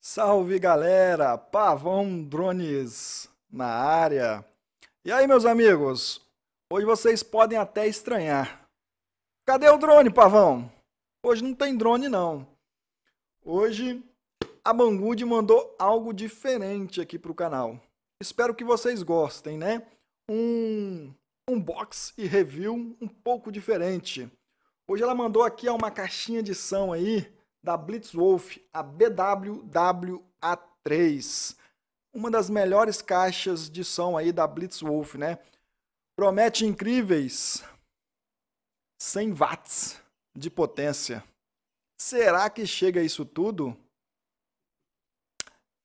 Salve galera, Pavão Drones na área. E aí, meus amigos? Hoje vocês podem até estranhar. Cadê o drone, Pavão? Hoje não tem drone não. Hoje a Banggood mandou algo diferente aqui para o canal. Espero que vocês gostem, né? Um unbox e review um pouco diferente. Hoje ela mandou aqui uma caixinha de som aí da Blitzwolf, a BWWA3. Uma das melhores caixas de som aí da Blitzwolf, né? Promete incríveis 100 watts de potência. Será que chega isso tudo?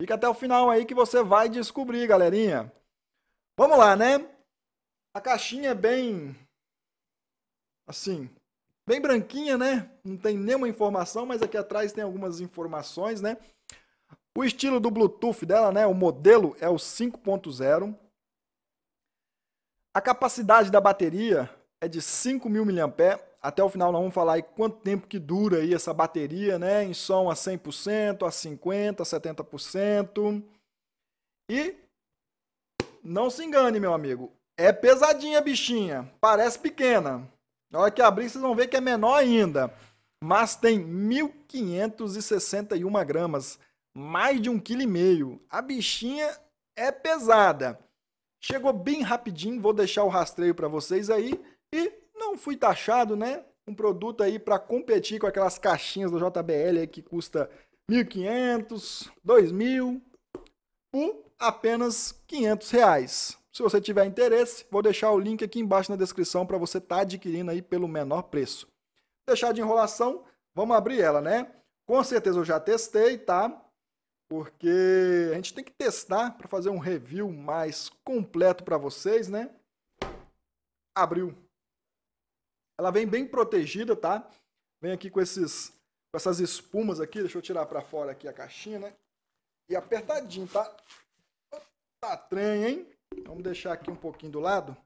Fica até o final aí que você vai descobrir, galerinha. Vamos lá, né? A caixinha é bem assim, Bem branquinha, né? Não tem nenhuma informação, mas aqui atrás tem algumas informações, né? O estilo do Bluetooth dela, né? O modelo é o 5.0. A capacidade da bateria é de 5.000 mAh. Até o final nós vamos falar aí quanto tempo que dura aí essa bateria, né? Em som a 100%, a 50%, a 70%. E não se engane, meu amigo. É pesadinha, bichinha. Parece pequena. Na hora que abrir, vocês vão ver que é menor ainda. Mas tem 1.561 gramas. Mais de um quilo e meio. A bichinha é pesada. Chegou bem rapidinho. Vou deixar o rastreio para vocês aí. E não fui taxado, né? Um produto aí para competir com aquelas caixinhas do JBL que custa 1.500, 2.000 por apenas 500 reais. Se você tiver interesse, vou deixar o link aqui embaixo na descrição para você estar tá adquirindo aí pelo menor preço. Deixar de enrolação, vamos abrir ela, né? Com certeza eu já testei, tá? Porque a gente tem que testar para fazer um review mais completo para vocês, né? Abriu. Ela vem bem protegida, tá? Vem aqui com esses com essas espumas aqui, deixa eu tirar para fora aqui a caixinha, né? E apertadinho, tá? Tá trem, hein? Vamos deixar aqui um pouquinho do lado.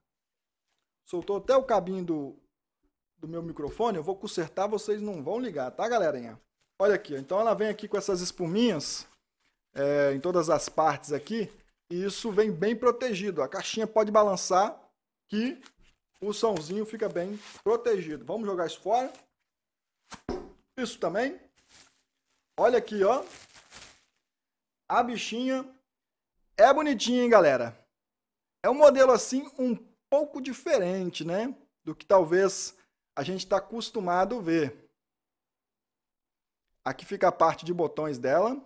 Soltou até o cabinho do, do meu microfone. Eu vou consertar, vocês não vão ligar, tá, galerinha? Olha aqui, então ela vem aqui com essas espuminhas é, em todas as partes aqui. E isso vem bem protegido. A caixinha pode balançar que o somzinho fica bem protegido. Vamos jogar isso fora. Isso também. Olha aqui, ó. A bichinha é bonitinha, hein, galera? É um modelo assim um pouco diferente, né? Do que talvez a gente está acostumado a ver. Aqui fica a parte de botões dela.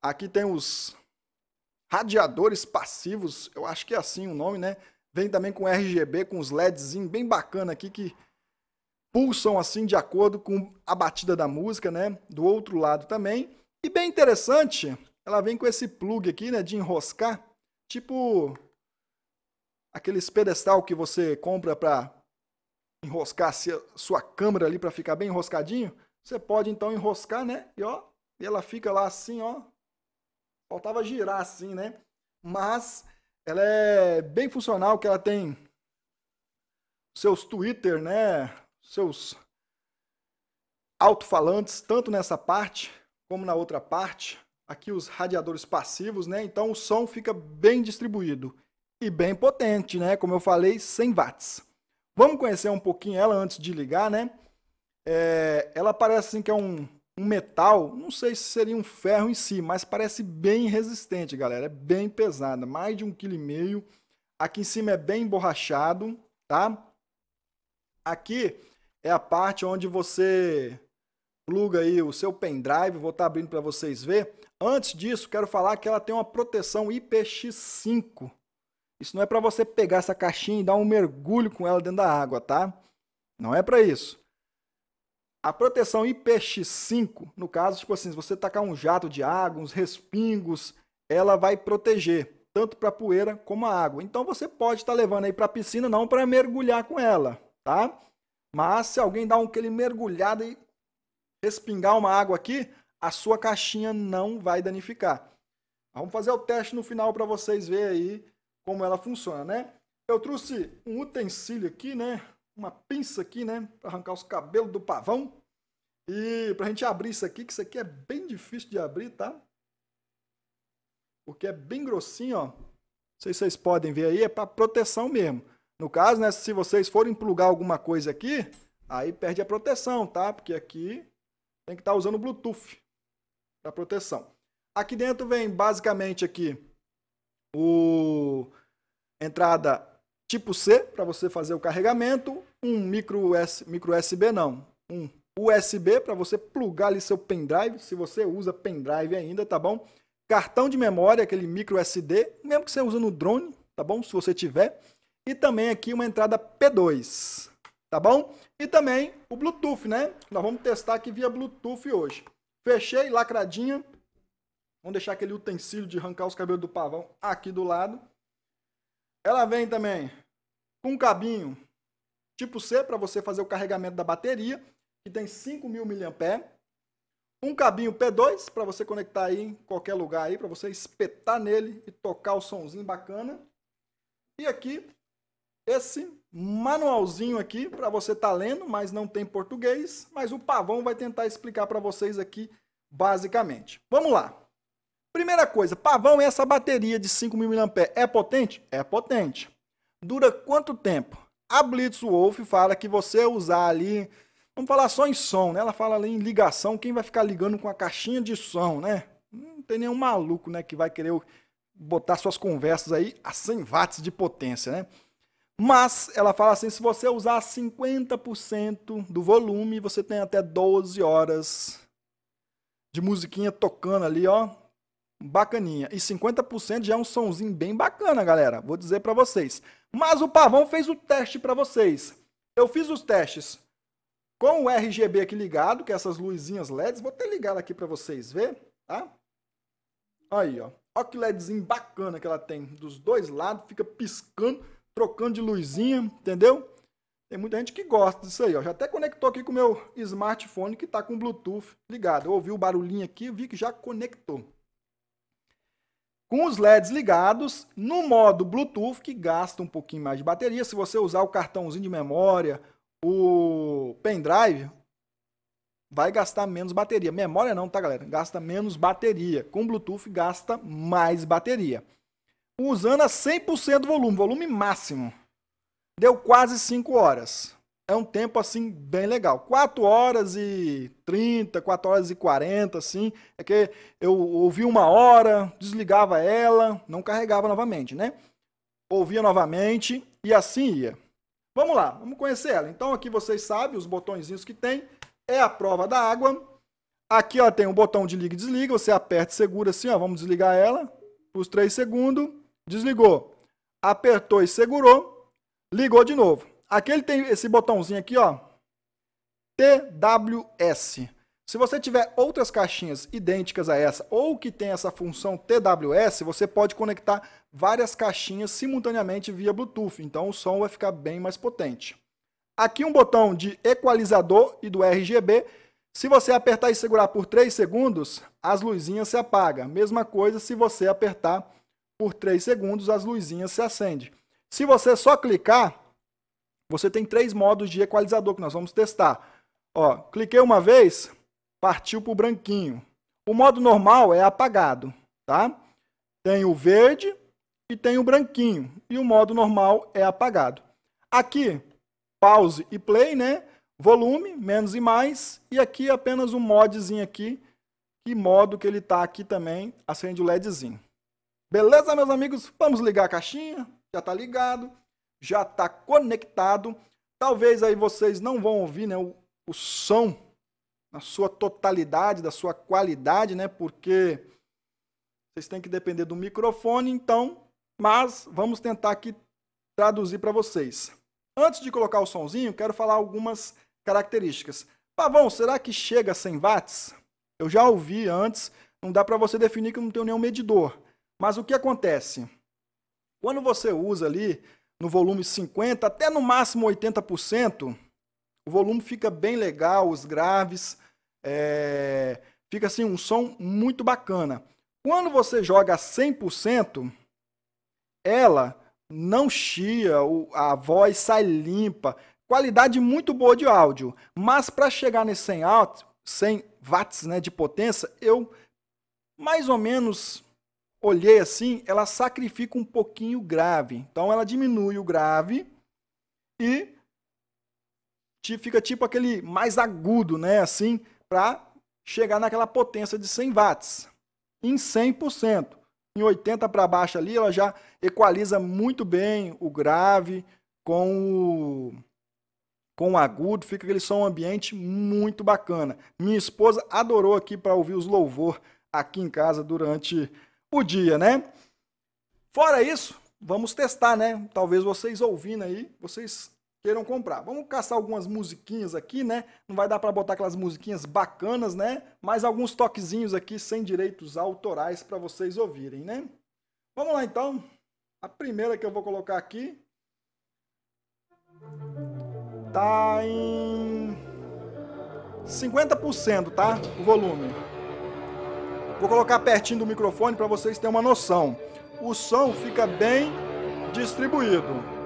Aqui tem os radiadores passivos, eu acho que é assim o nome, né? Vem também com RGB, com os LEDs bem bacana aqui que pulsam assim de acordo com a batida da música, né? Do outro lado também. E bem interessante, ela vem com esse plug aqui, né, de enroscar, tipo aqueles pedestal que você compra para enroscar sua câmera ali para ficar bem enroscadinho, você pode então enroscar, né? E ó, e ela fica lá assim, ó. Faltava girar assim, né? Mas ela é bem funcional, que ela tem seus Twitter, né? Seus alto-falantes, tanto nessa parte como na outra parte. Aqui os radiadores passivos, né? Então o som fica bem distribuído e bem potente, né? Como eu falei, 100 watts. Vamos conhecer um pouquinho ela antes de ligar, né? É, ela parece assim que é um, um metal, não sei se seria um ferro em si, mas parece bem resistente, galera. É bem pesada, mais de um quilo e meio. Aqui em cima é bem emborrachado, tá? Aqui é a parte onde você pluga aí o seu pendrive, vou estar tá abrindo para vocês ver. Antes disso, quero falar que ela tem uma proteção IPX5, isso não é para você pegar essa caixinha e dar um mergulho com ela dentro da água, tá? Não é para isso. A proteção IPX5, no caso, tipo assim, se você tacar um jato de água, uns respingos, ela vai proteger tanto para poeira como a água. Então você pode estar tá levando aí para a piscina não para mergulhar com ela, tá? Mas se alguém dar um aquele mergulhado e respingar uma água aqui, a sua caixinha não vai danificar. Vamos fazer o teste no final para vocês verem aí como ela funciona, né? Eu trouxe um utensílio aqui, né? Uma pinça aqui, né? Para arrancar os cabelos do pavão. E para a gente abrir isso aqui, que isso aqui é bem difícil de abrir, tá? Porque é bem grossinho, ó. Não sei se vocês podem ver aí, é para proteção mesmo. No caso, né, se vocês forem plugar alguma coisa aqui, aí perde a proteção, tá? Porque aqui tem que estar tá usando o Bluetooth para proteção. Aqui dentro vem basicamente aqui o entrada tipo C para você fazer o carregamento, um micro, micro USB não, um USB para você plugar ali seu pendrive, se você usa pendrive ainda, tá bom? Cartão de memória, aquele micro SD, mesmo que você use no drone, tá bom? Se você tiver. E também aqui uma entrada P2, tá bom? E também o Bluetooth, né? Nós vamos testar aqui via Bluetooth hoje. Fechei, lacradinha. Vamos deixar aquele utensílio de arrancar os cabelos do pavão aqui do lado. Ela vem também com um cabinho tipo C para você fazer o carregamento da bateria que tem 5.000 mAh. Um cabinho P2 para você conectar aí em qualquer lugar aí, para você espetar nele e tocar o somzinho bacana. E aqui esse manualzinho aqui para você estar tá lendo, mas não tem português, mas o Pavão vai tentar explicar para vocês aqui basicamente. Vamos lá. Primeira coisa, Pavão, essa bateria de 5.000 mAh é potente? É potente. Dura quanto tempo? A Blitzwolf fala que você usar ali Vamos falar só em som, né? Ela fala ali em ligação, quem vai ficar ligando com a caixinha de som, né? Não tem nenhum maluco, né, que vai querer botar suas conversas aí a 100 watts de potência, né? Mas ela fala assim, se você usar 50% do volume, você tem até 12 horas de musiquinha tocando ali, ó, bacaninha. E 50% já é um somzinho bem bacana, galera. Vou dizer para vocês. Mas o Pavão fez o teste para vocês. Eu fiz os testes com o RGB aqui ligado, que é essas luzinhas LEDs, vou até ligar aqui para vocês ver, tá? Aí, ó. Olha que LEDzinho bacana que ela tem dos dois lados, fica piscando, trocando de luzinha, entendeu? Tem muita gente que gosta disso aí, ó. Já até conectou aqui com o meu smartphone que tá com Bluetooth ligado. Eu ouvi o barulhinho aqui, vi que já conectou. Com os LEDs ligados, no modo Bluetooth, que gasta um pouquinho mais de bateria, se você usar o cartãozinho de memória o pendrive vai gastar menos bateria. Memória não, tá, galera? Gasta menos bateria. Com Bluetooth gasta mais bateria. Usando a 100% volume, volume máximo. Deu quase 5 horas. É um tempo assim bem legal. 4 horas e 30, 4 horas e 40, assim. É que eu ouvi uma hora, desligava ela, não carregava novamente, né? Ouvia novamente e assim ia. Vamos lá, vamos conhecer ela. Então aqui vocês sabem os botõezinhos que tem. É a prova da água. Aqui ó, tem um botão de liga e desliga. Você aperta e segura assim, ó. Vamos desligar ela por 3 segundos. Desligou. Apertou e segurou. Ligou de novo. Aqui ele tem esse botãozinho aqui, ó. TWS. Se você tiver outras caixinhas idênticas a essa ou que tem essa função TWS, você pode conectar várias caixinhas simultaneamente via Bluetooth, então o som vai ficar bem mais potente. Aqui um botão de equalizador e do RGB. Se você apertar e segurar por 3 segundos, as luzinhas se apagam. Mesma coisa se você apertar por 3 segundos, as luzinhas se acendem. Se você só clicar, você tem três modos de equalizador que nós vamos testar. Ó, cliquei uma vez, partiu para o branquinho. O modo normal é apagado, tá? Tem o verde e tem o branquinho. E o modo normal é apagado. Aqui, pause e play, né? Volume, menos e mais. E aqui apenas um modzinho aqui. Que modo que ele tá aqui também. Acende o LEDzinho. Beleza, meus amigos? Vamos ligar a caixinha. Já tá ligado. Já tá conectado. Talvez aí vocês não vão ouvir né, o, o som na sua totalidade, da sua qualidade, né? Porque vocês têm que depender do microfone, então, mas vamos tentar aqui traduzir para vocês. Antes de colocar o sonzinho, quero falar algumas características. Pavão, será que chega a 100 watts? Eu já ouvi antes, não dá para você definir que não tenho nenhum medidor. Mas o que acontece? Quando você usa ali no volume 50, até no máximo 80%, o volume fica bem legal, os graves, é... fica assim um som muito bacana. Quando você joga 100%, ela não chia, a voz sai limpa, qualidade muito boa de áudio. Mas para chegar nesse 100, 100 watts né, de potência, eu mais ou menos olhei assim, ela sacrifica um pouquinho o grave. Então ela diminui o grave e fica tipo aquele mais agudo, né, assim, para chegar naquela potência de 100 watts em 100%. Em 80 para baixo ali, ela já equaliza muito bem o grave com o com o agudo, fica aquele som ambiente muito bacana. Minha esposa adorou aqui para ouvir os louvor aqui em casa durante o dia, né? Fora isso, vamos testar, né? Talvez vocês ouvindo aí, vocês queiram comprar. Vamos caçar algumas musiquinhas aqui, né? Não vai dar para botar aquelas musiquinhas bacanas, né? Mas alguns toquezinhos aqui sem direitos autorais para vocês ouvirem, né? Vamos lá então. A primeira que eu vou colocar aqui tá em 50%, tá? O volume. Vou colocar pertinho do microfone para vocês terem uma noção. O som fica bem distribuído.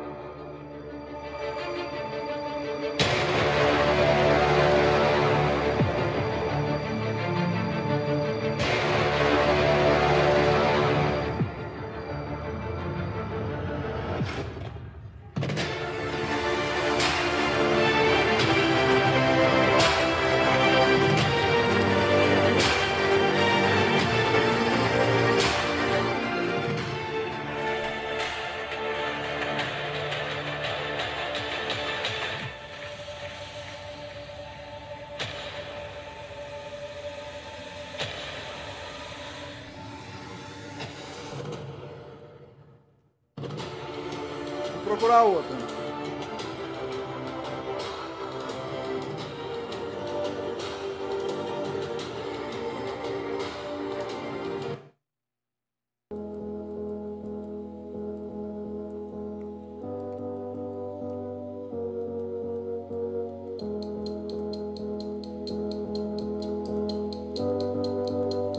Procurar outra.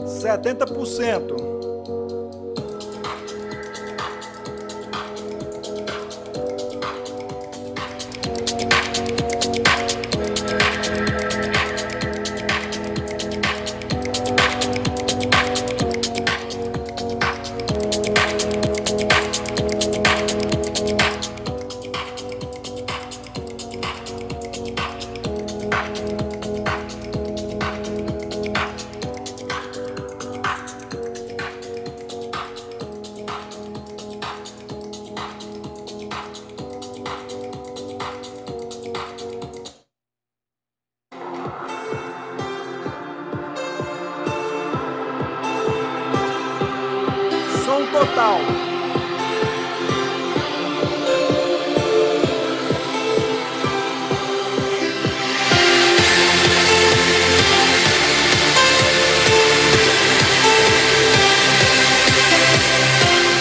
Setenta por cento. Total.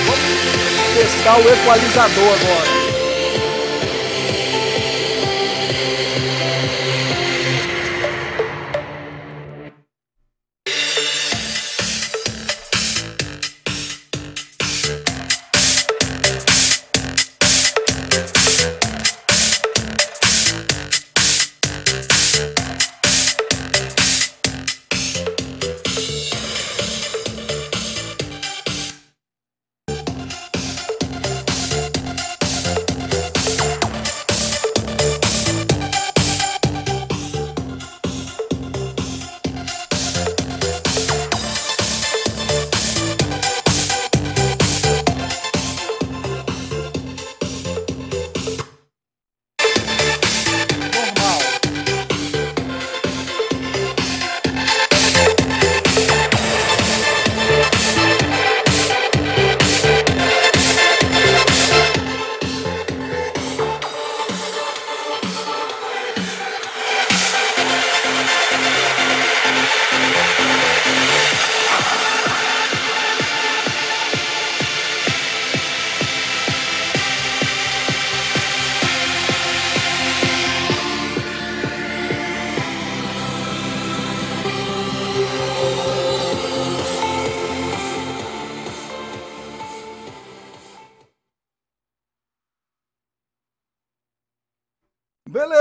Vamos testar o equalizador agora.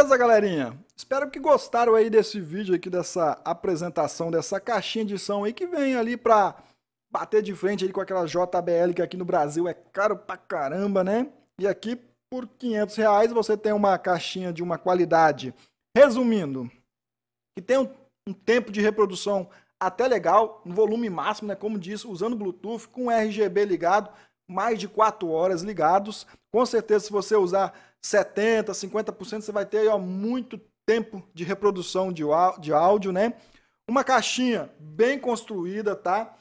Beleza, galerinha? Espero que gostaram aí desse vídeo aqui, dessa apresentação, dessa caixinha de som aí que vem ali pra bater de frente ali com aquela JBL que aqui no Brasil é caro pra caramba, né? E aqui por 500 reais você tem uma caixinha de uma qualidade. Resumindo, que tem um, um tempo de reprodução até legal, um volume máximo, né? Como disse, usando Bluetooth, com RGB ligado, mais de 4 horas ligados. Com certeza, se você usar 70%, 50%, você vai ter ó, muito tempo de reprodução de, de áudio, né? Uma caixinha bem construída, tá?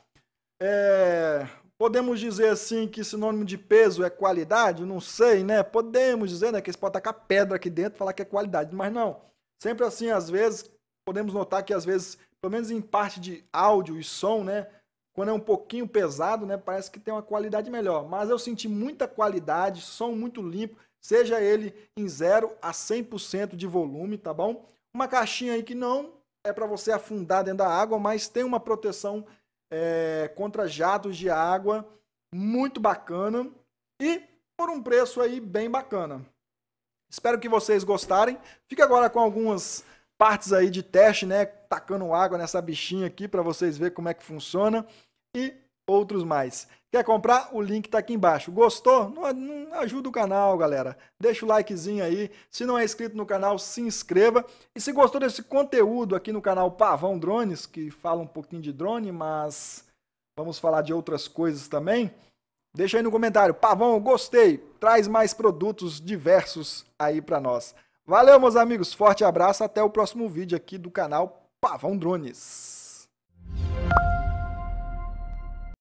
É, podemos dizer assim que sinônimo de peso é qualidade? Não sei, né? Podemos dizer, né? Que você pode tacar pedra aqui dentro e falar que é qualidade, mas não. Sempre assim, às vezes, podemos notar que às vezes, pelo menos em parte de áudio e som, né? Quando é um pouquinho pesado, né? Parece que tem uma qualidade melhor. Mas eu senti muita qualidade, som muito limpo, seja ele em 0 a 100% de volume, tá bom? Uma caixinha aí que não é para você afundar dentro da água, mas tem uma proteção é, contra jatos de água, muito bacana e por um preço aí bem bacana. Espero que vocês gostarem. Fica agora com algumas partes aí de teste, né? Tacando água nessa bichinha aqui para vocês verem como é que funciona e outros mais. Quer comprar? O link está aqui embaixo. Gostou? Não, não, ajuda o canal, galera. Deixa o likezinho aí. Se não é inscrito no canal, se inscreva. E se gostou desse conteúdo aqui no canal Pavão Drones, que fala um pouquinho de drone, mas vamos falar de outras coisas também, deixa aí no comentário. Pavão, gostei. Traz mais produtos diversos aí para nós. Valeu, meus amigos. Forte abraço. Até o próximo vídeo aqui do canal Pavão Drones.